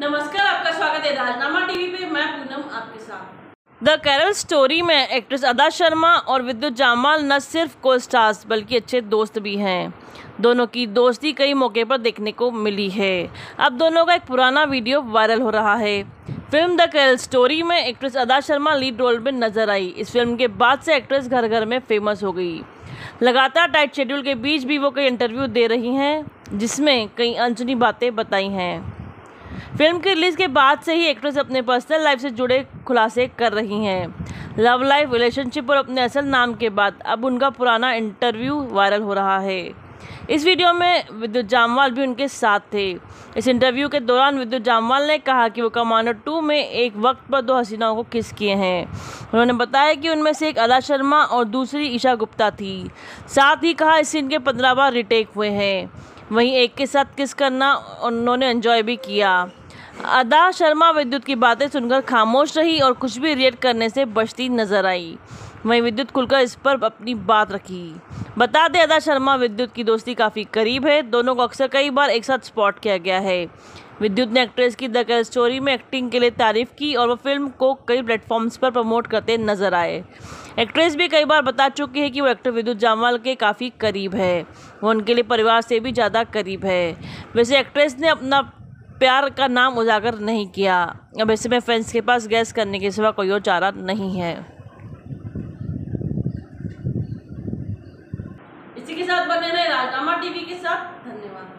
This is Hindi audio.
नमस्कार, आपका स्वागत है राजनामा टीवी पे। मैं पूनम, आपके साथ। द कैरल स्टोरी में एक्ट्रेस अदा शर्मा और विद्युत जामाल न सिर्फ़ को स्टार्स, बल्कि अच्छे दोस्त भी हैं। दोनों की दोस्ती कई मौके पर देखने को मिली है। अब दोनों का एक पुराना वीडियो वायरल हो रहा है। फ़िल्म द कैरल स्टोरी में actress Adah Sharma lead role में नज़र आई। इस फ़िल्म के बाद से एक्ट्रेस घर घर में फ़ेमस हो गई। लगातार टाइट शेड्यूल के बीच भी वो कई इंटरव्यू दे रही हैं, जिसमें कई अनसुनी बातें बताई हैं। फ़िल्म की रिलीज़ के बाद से ही एक्ट्रेस अपने पर्सनल लाइफ से जुड़े खुलासे कर रही हैं। लव लाइफ रिलेशनशिप और अपने असल नाम के बाद अब उनका पुराना इंटरव्यू वायरल हो रहा है। इस वीडियो में विद्युत जामवाल भी उनके साथ थे। इस इंटरव्यू के दौरान विद्युत जामवाल ने कहा कि वो कमांडर टू में एक वक्त पर दो हसीनाओं को किस किए हैं। उन्होंने बताया कि उनमें से एक अदा शर्मा और दूसरी ईशा गुप्ता थी। साथ ही कहा इस सीन के पंद्रह बार रिटेक हुए हैं। वहीं एक के साथ किस करना उन्होंने एंजॉय भी किया। अदा शर्मा विद्युत की बातें सुनकर खामोश रही और कुछ भी रिएक्ट करने से बचती नज़र आई। वहीं विद्युत खुलकर इस पर अपनी बात रखी। बता दें, अदा शर्मा विद्युत की दोस्ती काफ़ी करीब है। दोनों को अक्सर कई बार एक साथ स्पॉट किया गया है। विद्युत ने एक्ट्रेस की द स्टोरी में एक्टिंग के लिए तारीफ़ की और वह फ़िल्म को कई प्लेटफॉर्म्स पर प्रमोट करते नज़र आए। एक्ट्रेस भी कई बार बता चुकी है कि वो एक्टर विद्युत जामवाल के काफ़ी करीब है। वो उनके लिए परिवार से भी ज़्यादा करीब है। वैसे एक्ट्रेस ने अपना प्यार का नाम उजागर नहीं किया। अब ऐसे में फैंस के पास गैस करने के सिवा कोई और चारा नहीं है। इसी के साथ बने रहे राजनामा टीवी के साथ। धन्यवाद।